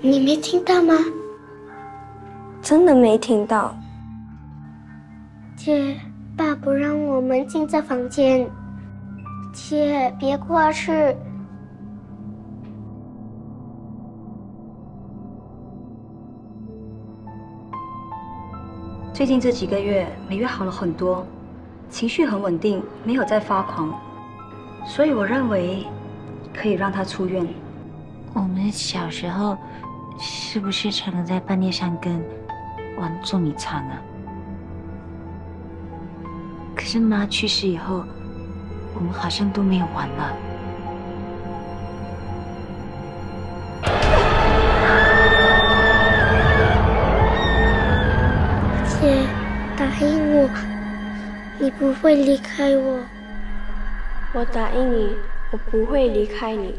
你没听到吗？真的没听到。姐，爸不让我们进这房间。姐，别过去。最近这几个月，美月好了很多，情绪很稳定，没有再发狂，所以我认为可以让她出院。我们小时候是不是常常在半夜三更玩捉迷藏啊？可是妈去世以后，我们好像都没有玩了。姐，答应我，你不会离开我。我答应你，我不会离开你。